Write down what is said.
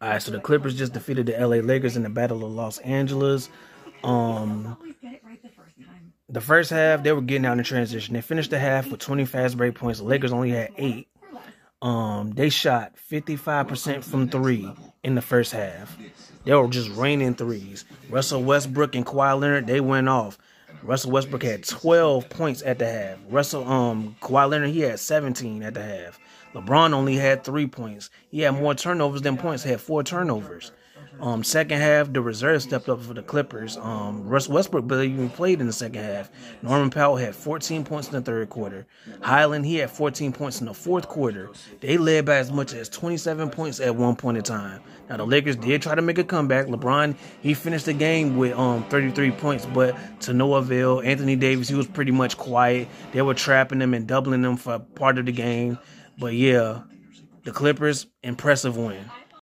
All right, so the Clippers just defeated the LA Lakers in the Battle of Los Angeles. Um, the first half they were getting out in transition. They finished the half with 20 fast break points. The Lakers only had eight. Um, they shot 55% from three in the first half. They were just raining threes. Russell Westbrook and Kawhi Leonard they went off. Russell Westbrook had 12 points at the half. Russell um Kawhi Leonard he had 17 at the half. LeBron only had three points. He had more turnovers than points. He had four turnovers. Um, second half, the reserve stepped up for the Clippers. Um, Russ Westbrook barely even played in the second half. Norman Powell had 14 points in the third quarter. Hyland, he had 14 points in the fourth quarter. They led by as much as 27 points at one point in time. Now, the Lakers did try to make a comeback. LeBron, he finished the game with um 33 points, but to no avail. Anthony Davis, he was pretty much quiet. They were trapping him and doubling him for part of the game. But yeah, the Clippers, impressive win.